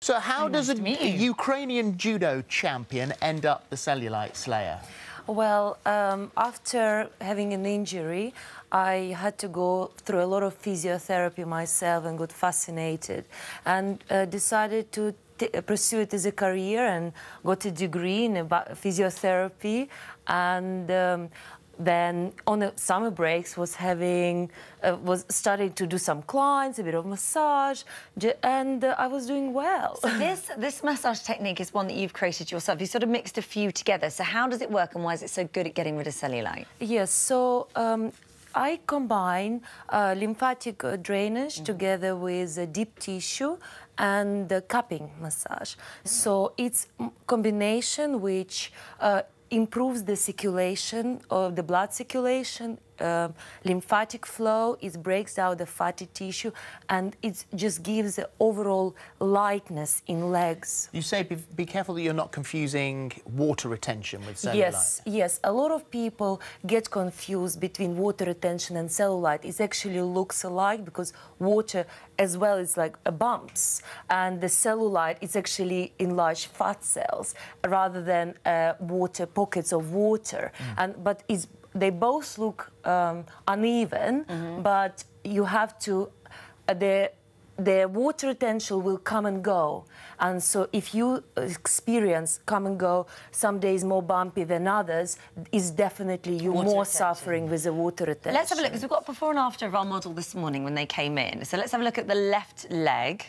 So how does nice a, a. Ukrainian judo champion end up the cellulite slayer? Well, um, after having an injury, I had to go through a lot of physiotherapy myself and got fascinated and uh, decided to t- pursue it as a career and got a degree in physiotherapy and um, then on the summer breaks was having uh, was starting to do some clients a bit of massage and uh, i was doing well so This this massage technique is one that you've created yourself. You sort of mixed a few together. So how does it work, and why is it so good at getting rid of cellulite? Yes, so um, I combine uh, lymphatic drainage together with deep tissue and uh, cupping massage. So it's combination which uh, improves the circulation of the blood circulation, um lymphatic flow. It breaks down the fatty tissue, and it just gives the overall lightness in legs. You say be, be careful that you're not confusing water retention with cellulite. Yes, yes. A lot of people get confused between water retention and cellulite. It actually looks alike because water as well is like a bumps, and the cellulite is actually enlarged fat cells rather than uh, water pockets of water. And but it's they both look um, uneven, but you have to uh, the the water retention will come and go. And so if you experience come and go, some days more bumpy than others, is definitely you Water more retention. suffering with the water retention. Let's have a look because we've got before and after of our model this morning when they came in. So let's have a look at the left leg.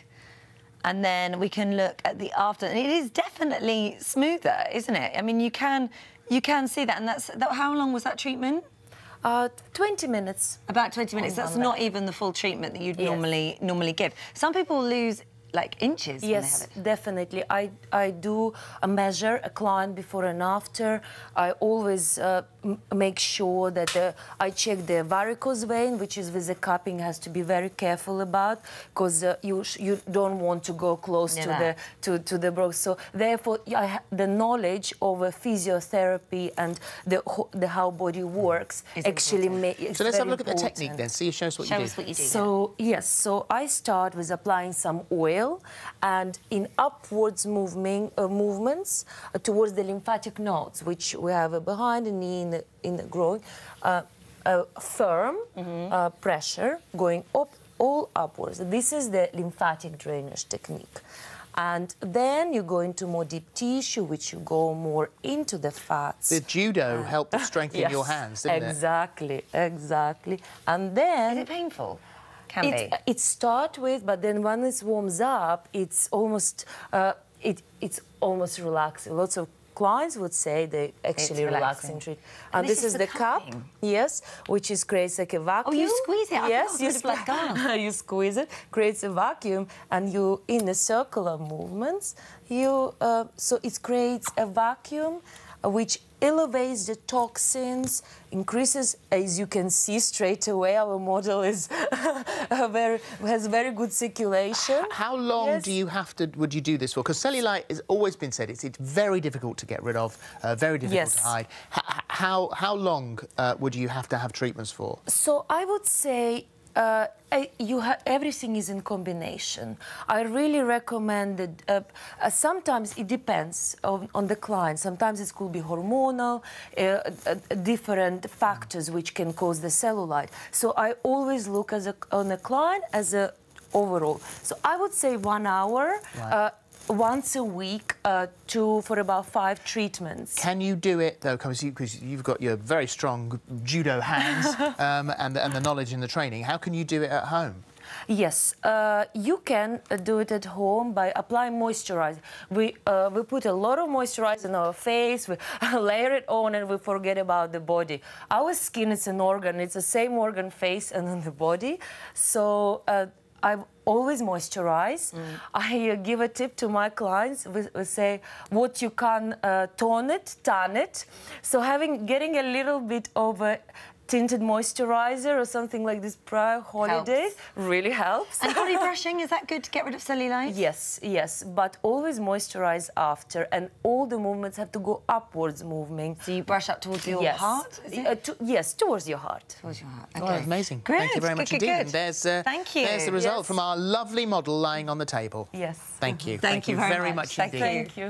And then we can look at the after, and it is definitely smoother, isn't it? I mean, you can, you can see that, and that's that, how long was that treatment? Uh, 20 minutes. About 20 minutes. On That's not even the full treatment that you'd Yes. normally normally give. Some people lose like inches when they have Yes, it. definitely. I, I do a measure a client before and after. I always uh, m- make sure that uh, I check the varicose vein, which is with the cupping, has to be very careful about because uh, you sh- you don't want to go close Near to that. the to, to the bro. So therefore, I ha- the knowledge of uh, physiotherapy and the ho- the how body works Is actually important. makes. So let's have a look at the technique then. See, show us what Show you us do. what you do. So yes, so I start with applying some oil, and in upwards moving uh, movements uh, towards the lymphatic nodes, which we have uh, behind the knee in the, in the groin, uh, uh, firm uh, pressure going up all upwards. This is the lymphatic drainage technique. And then you go into more deep tissue, which you go more into the fats. The judo helped strengthen your hands, didn't it? exactly, exactly. And then Is it painful? Can it, be. it start with, but then when it warms up, it's almost uh, it, it's almost relaxing. Lots of clients would say they actually relaxing. relaxing treat. And And this this, is the the, cup, yes, which is creates like a vacuum. Oh, you squeeze it? I Yes, you like you squeeze it, creates a vacuum, and you in the circular movements, you uh, so it creates a vacuum uh, which elevates the toxins, increases, as you can see straight away, our model is very has very good circulation. How long Yes. do you have to, would you do this for? Because cellulite has always been said, it's, it's very difficult to get rid of, uh, very difficult to hide. H- how, how long uh, would you have to have treatments for? So I would say uh, you ha- everything is in combination. I really recommend that. Uh, uh, sometimes it depends on, on the client. Sometimes it could be hormonal, uh, uh, different factors which can cause the cellulite. So I always look as a, on a client as a overall. So I would say one hour. Right. Once a week, uh, two for about five treatments. Can you do it, though, because you've got your very strong judo hands um, and, the, and the knowledge and the training. How can you do it at home? Yes, uh, you can uh, do it at home by applying moisturizer. We uh, we put a lot of moisturizer on our face, we layer it on, and we forget about the body. Our skin is an organ; it's the same organ, face, and on the body. So. Uh, I always moisturize. I uh, give a tip to my clients. We, we say what you can uh, tone it, tan it. So having getting a little bit of a tinted moisturizer or something like this prior holiday Helps. really helps. And body brushing, is that good to get rid of cellulite? Yes, yes, but always moisturize after, and all the movements have to go upwards moving. So you brush up towards your yes. heart? Is it? Uh, to- yes, towards your heart. towards your heart. Oh, Okay. that's amazing. Good. Thank you very much good, indeed. good. There's, uh, Thank you. there's the result Yes. from our lovely model lying on the table. Yes. Thank you. Thank you very much. much Thank indeed. you. Thank you.